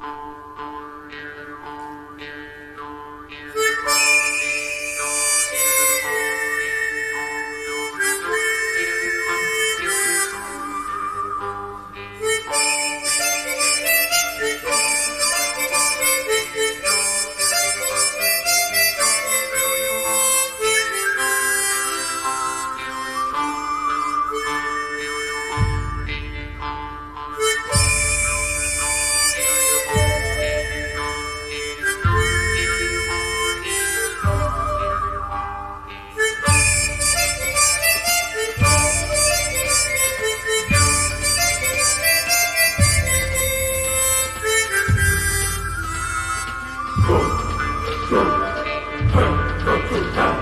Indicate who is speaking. Speaker 1: Thank you.
Speaker 2: go!